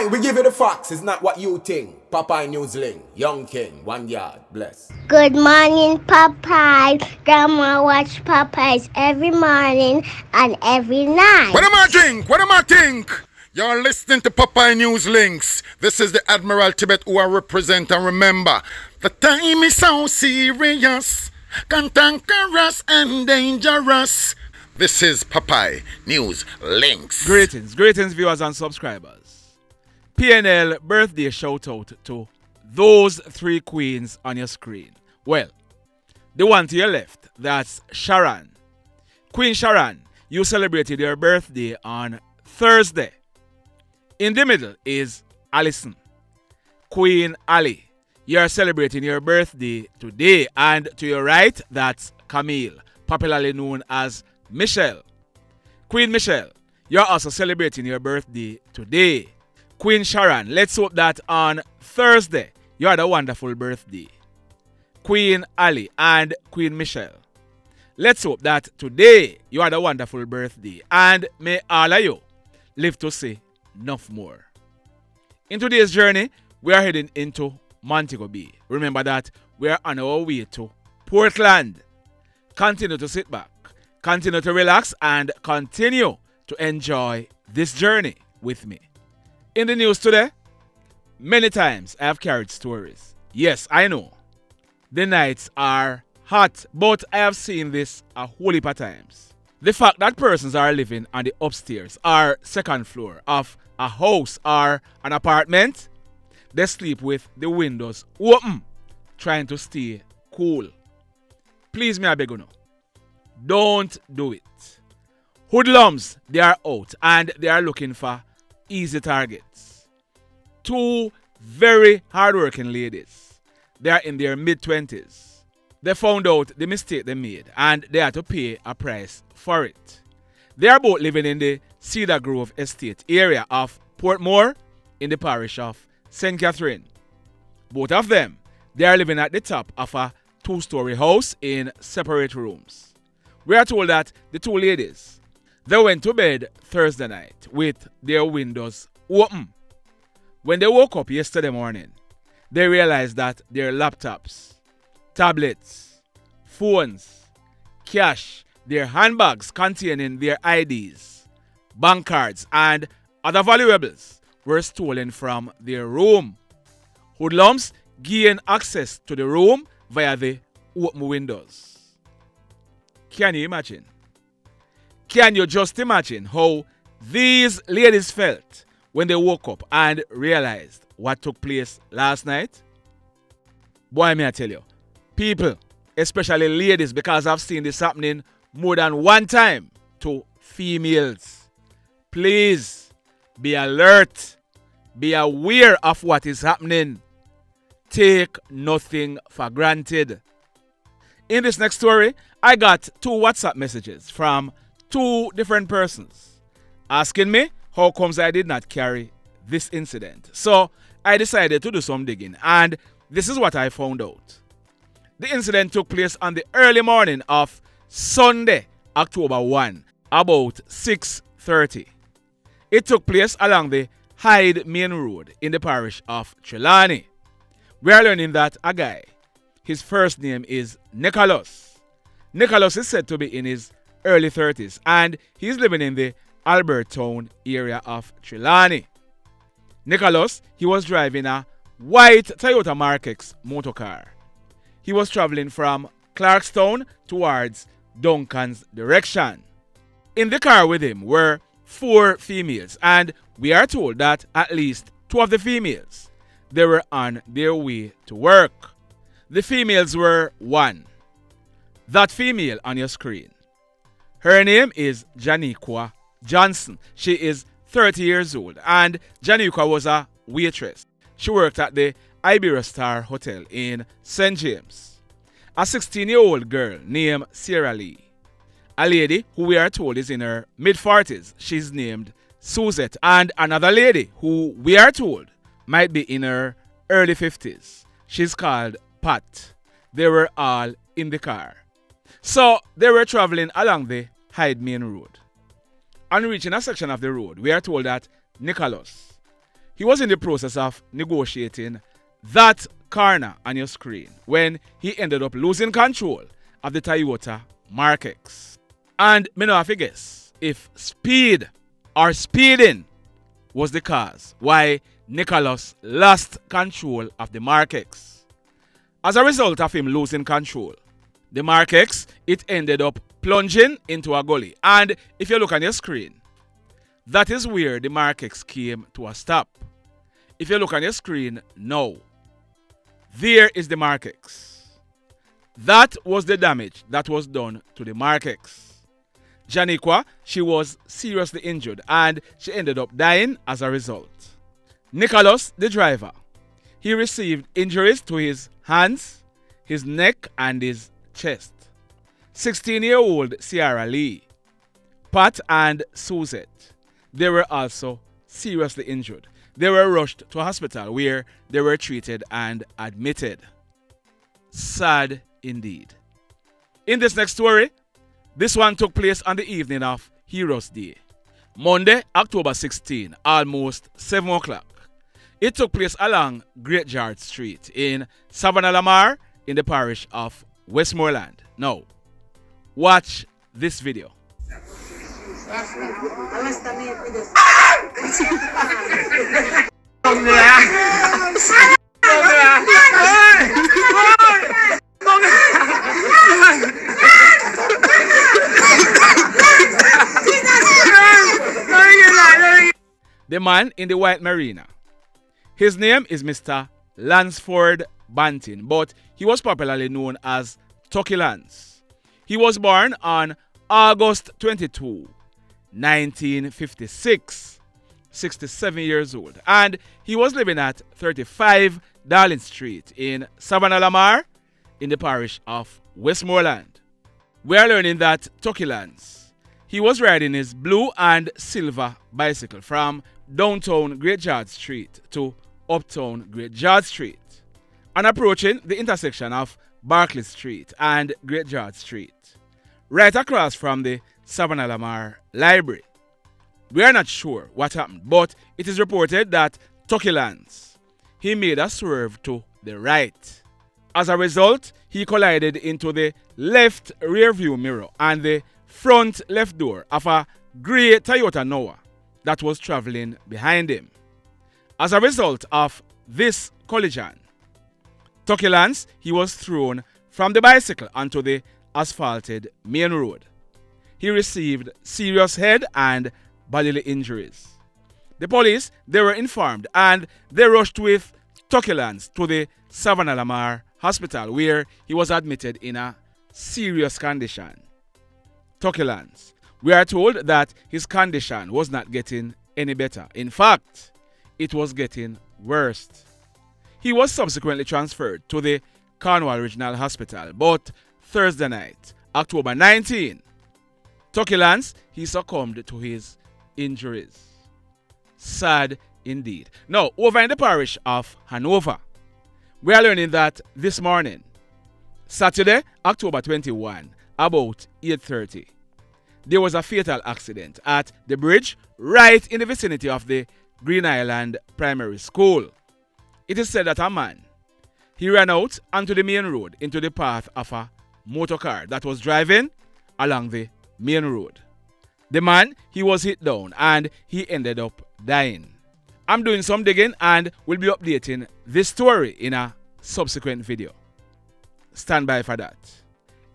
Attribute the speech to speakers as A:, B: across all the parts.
A: Aye, we give you the facts. It's not what you think. Popeye Newsling, Young King, one yard, bless.
B: Good morning, Popeye. Grandma watch Popeyes every morning and every night.
C: What am I think? What am I think? You're listening to Popeye NewzLynx. This is the Admiral Tibet who I represent. And remember, the time is so serious, cantankerous and dangerous. This is Popeye News Links.
D: Greetings, greetings, viewers and subscribers. PNL birthday shout out to those three queens on your screen. Well, the one to your left, that's Sharon. Queen Sharon, you celebrated your birthday on Thursday. In the middle is Alison. Queen Ali, you're celebrating your birthday today. And to your right, that's Camille, popularly known as Michelle. Queen Michelle, you're also celebrating your birthday today. Queen Sharon, let's hope that on Thursday you had a wonderful birthday. Queen Ali and Queen Michelle, let's hope that today you had a wonderful birthday and may all of you live to see enough more. In today's journey, we are heading into Montego Bay. Remember that we are on our way to Portland. Continue to sit back Continue to relax and continue to enjoy this journey with me. In the news today, many times I have carried stories. Yes, I know. The nights are hot, but I have seen this a whole heap of times. The fact that persons are living on the upstairs or second floor of a house or an apartment, they sleep with the windows open, trying to stay cool. Please, me, I beg you now. Don't do it. Hoodlums, they are out and they are looking for easy targets. Two very hardworking ladies. They are in their mid 20s. They found out the mistake they made and they had to pay a price for it. They are both living in the Cedar Grove Estate area of Portmore in the parish of St. Catherine. Both of them, they are living at the top of a two story house in separate rooms. We are told that the two ladies they went to bed Thursday night with their windows open. When they woke up yesterday morning, they realized that their laptops, tablets, phones, cash, their handbags containing their IDs, bank cards, and other valuables were stolen from their room. Hoodlums gained access to the room via the open windows. Can you imagine? Can you just imagine how these ladies felt when they woke up and realized what took place last night? Boy, may I tell you, people, especially ladies, because I've seen this happening more than one time to females, please be alert, be aware of what is happening. Take nothing for granted. In this next story, I got two WhatsApp messages from two different persons asking me how comes I did not carry this incident. So I decided to do some digging and this is what I found out. The incident took place on the early morning of Sunday, October 1, about 6:30. It took place along the Hyde Main Road in the parish of Trelawny. We are learning that a guy his first name is Nickolas. Nickolas is said to be in his early 30s and he's living in the Albertown area of Trelawny. Nickolas, he was driving a white Toyota Mark X motor car. He was traveling from Clarkstown towards Duncan's direction. In the car with him were four females, and we are told that at least two of the females they were on their way to work. The females were one. That female on your screen. Her name is Janequea Johnson. She is 30 years old and Janequea was a waitress. She worked at the Iberostar Hotel in St. James. A 16 year old girl named Sierra Lee. A lady who we are told is in her mid 40s. She's named Suzette. And another lady who we are told might be in her early 50s. She's called Pat. They were all in the car. So they were traveling along the Hyde Main Road. On reaching a section of the road, we are told that Nickolas, he was in the process of negotiating that corner on your screen when he ended up losing control of the Toyota Mark X. And me know if guess if speed or speeding was the cause why Nickolas lost control of the Mark X. As a result of him losing control, the Mark X, it ended up plunging into a gully. And if you look on your screen, that is where the Mark X came to a stop. If you look on your screen now, there is the Mark X. That was the damage that was done to the Mark X. Janequea, she was seriously injured and she ended up dying as a result. Nickolas, the driver, he received injuries to his hands, his neck, and his chest. 16 year old Sierra Lee, Pat, and Suzette, they were also seriously injured. They were rushed to a hospital where they were treated and admitted. Sad indeed. In this next story, this one took place on the evening of Heroes Day, Monday, October 16, almost 7 o'clock. It took place along Great Yard Street in Savanna-la-Mar in the parish of Westmoreland. Now, watch this video. The man in the white merino. His name is Mr. Lanceford Bantin, but he was popularly known as Tuckie Lance. He was born on August 22, 1956, 67 years old, and he was living at 35 Darling Street in Savanna-la-Mar in the parish of Westmoreland. We are learning that Tuckie Lance, he was riding his blue and silver bicycle from downtown Great George Street to uptown Great George Street and approaching the intersection of Barclay Street and Great George Street, right across from the Savanna-la-Mar Library. We are not sure what happened, but it is reported that Tuckie Lance, he made a swerve to the right. As a result, he collided into the left rear view mirror and the front left door of a grey Toyota Noah that was traveling behind him. As a result of this collision, Tuckie he was thrown from the bicycle onto the asphalted main road. He received serious head and bodily injuries. The police, they were informed and they rushed with Tuckie to the Savanna-la-Mar hospital where he was admitted in a serious condition. Tuckie we are told that his condition was not getting any better. In fact, it was getting worse. He was subsequently transferred to the Cornwall Regional Hospital, but Thursday night, October 19, Tuckie Lance, he succumbed to his injuries. Sad indeed. Now, over in the parish of Hanover, we are learning that this morning, Saturday, October 21, about 8.30, there was a fatal accident at the bridge right in the vicinity of the Green Island Primary School. It is said that a man, he ran out onto the main road into the path of a motor car that was driving along the main road. The man, he was hit down and he ended up dying. I'm doing some digging and we'll be updating this story in a subsequent video. Stand by for that.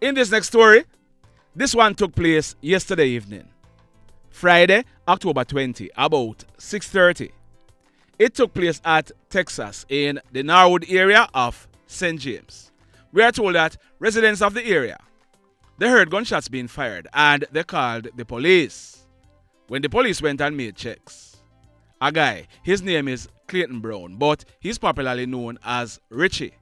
D: In this next story, this one took place yesterday evening. Friday, October 20, about 6:30. It took place at Texas in the Norwood area of St. James. We are told that residents of the area they heard gunshots being fired and they called the police. When the police went and made checks, a guy, his name is Clayton Brown, but he's popularly known as Richie.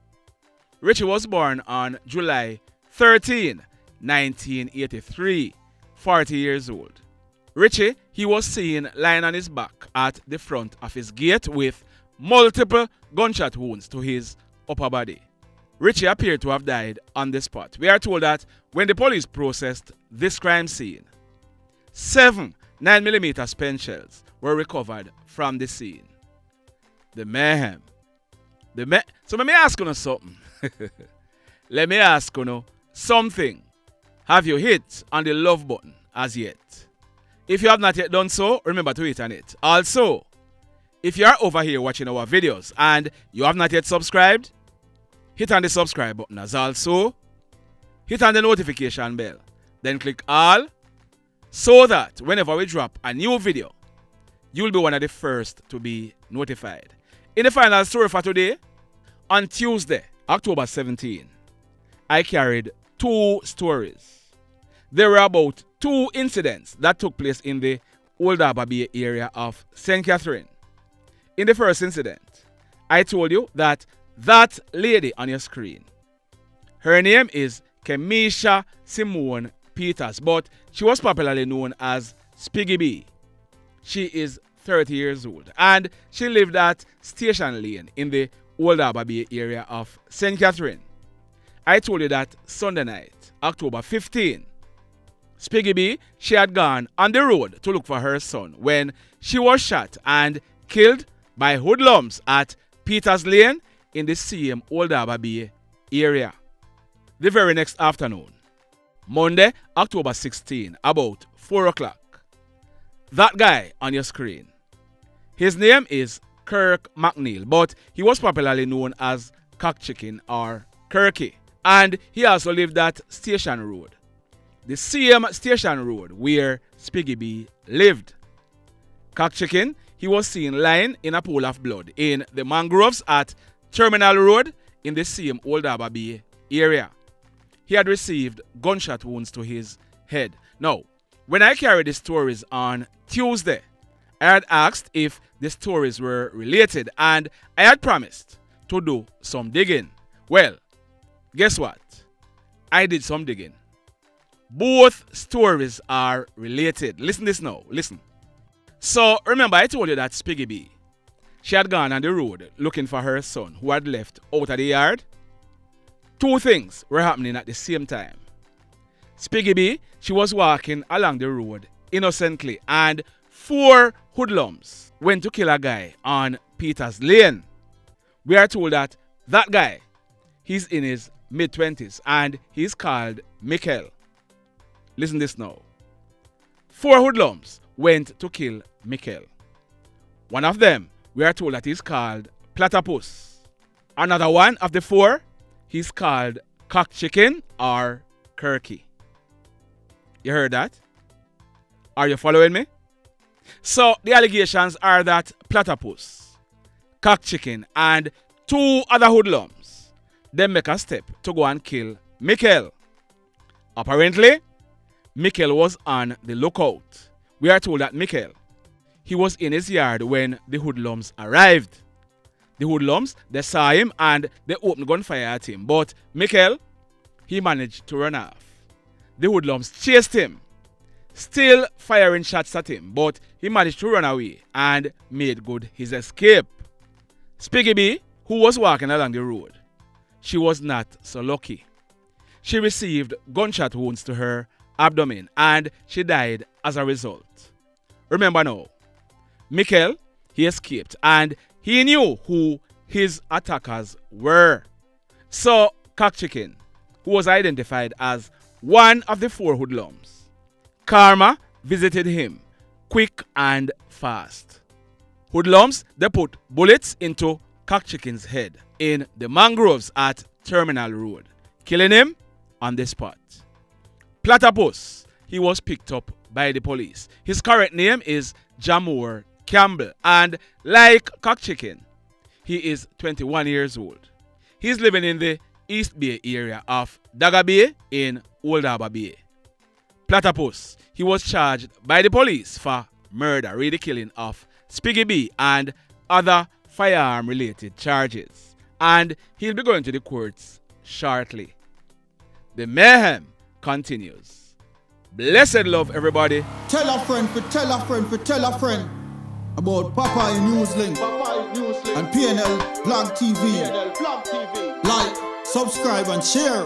D: Richie was born on July 13, 1983, 40 years old. Richie, he was seen lying on his back at the front of his gate with multiple gunshot wounds to his upper body. Richie appeared to have died on the spot. We are told that when the police processed this crime scene, seven 9mm spent shells were recovered from the scene. The mayhem. The ma- so let me ask you something. let me ask you something. Have you hit on the love button as yet? If you have not yet done so, remember to hit on it. Also, if you are over here watching our videos and you have not yet subscribed, hit on the subscribe button as also hit on the notification bell. Then click all so that whenever we drop a new video, you'll be one of the first to be notified. In the final story for today, on Tuesday, October 17, I carried two stories. There were about two incidents that took place in the Old Harbour Bay area of St. Catherine. In the first incident, I told you that that lady on your screen, her name is Kemeisha Simone Peters, but she was popularly known as Spiggy B. She is 30 years old and she lived at Station Lane in the Old Harbour Bay area of St. Catherine. I told you that Sunday night, October 15, Spiggy B, she had gone on the road to look for her son when she was shot and killed by hoodlums at Peters Lane in the same Old Harbour Bay area. The very next afternoon, Monday, October 16, about 4 o'clock, that guy on your screen, his name is Kirk McNeil, but he was popularly known as Cock Chicken or Kirki. And he also lived at Station Road, the same Station Road where Spiggy B lived. Cock Chicken, he was seen lying in a pool of blood in the mangroves at Terminal Road in the same Old Harbour Bay area. He had received gunshot wounds to his head. Now, when I carried the stories on Tuesday, I had asked if the stories were related and I had promised to do some digging. Well, guess what? I did some digging. Both stories are related. Listen this now. Listen. So remember I told you that Spiggy B, she had gone on the road looking for her son who had left out of the yard. Two things were happening at the same time. Spiggy B, she was walking along the road innocently and four hoodlums went to kill a guy on Peters Lane. We are told that that guy, he's in his mid 20s and he's called Mickel. Listen this now. Four hoodlums went to kill Mickel. One of them, we are told that he's called Patapuss. Another one of the four, he's called Cock Chicken or Kirki. You heard that? Are you following me? So the allegations are that Patapuss, Cock Chicken, and two other hoodlums then make a step to go and kill Mickel. Apparently, Mickel was on the lookout. We are told that Mickel, he was in his yard when the hoodlums arrived. The hoodlums, they saw him and they opened gunfire at him. But Mickel, he managed to run off. The hoodlums chased him, still firing shots at him, but he managed to run away and made good his escape. Spiggy B, who was walking along the road, she was not so lucky. She received gunshot wounds to her abdomen and she died as a result. Remember now, Mickel, he escaped and he knew who his attackers were. So, Cock Chicken, who was identified as one of the four hoodlums, Karma visited him quick and fast. Hoodlums, they put bullets into Cock Chicken's head in the mangroves at Terminal Road, killing him on the spot. Patapuss, he was picked up by the police. His current name is Jahmore Campbell, and like Cock Chicken, he is 21 years old. He's living in the East Bay area of Dagger Bay in Old Harbour Bay. Patapuss, he was charged by the police for murder, really killing of Spiggy B and other firearm related charges. And he'll be going to the courts shortly. The mayhem continues. Blessed love, everybody.
E: Tell a friend for tell a friend for tell a friend about Papa in Newslink and PNL Blog TV. TV. Like, subscribe, and share.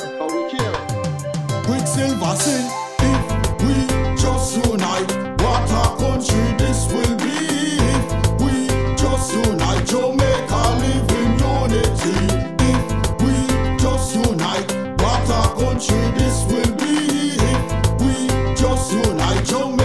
E: With silver sin, if we just unite, what a country this will be. If we just unite, Jamaica live in unity. If we just unite, what a country this will be. Joe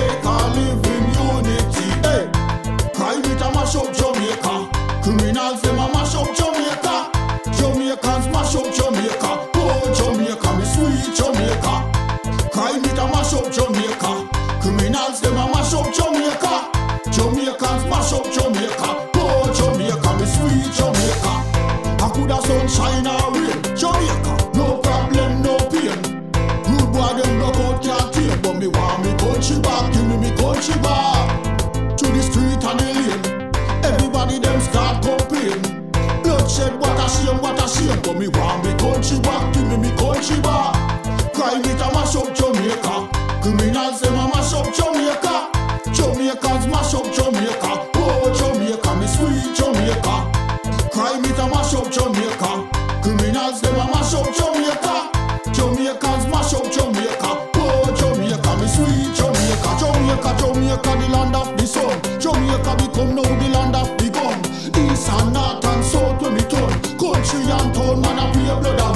E: them know the land have begun. East and north and south when we turn. Country and town, man, I pay blood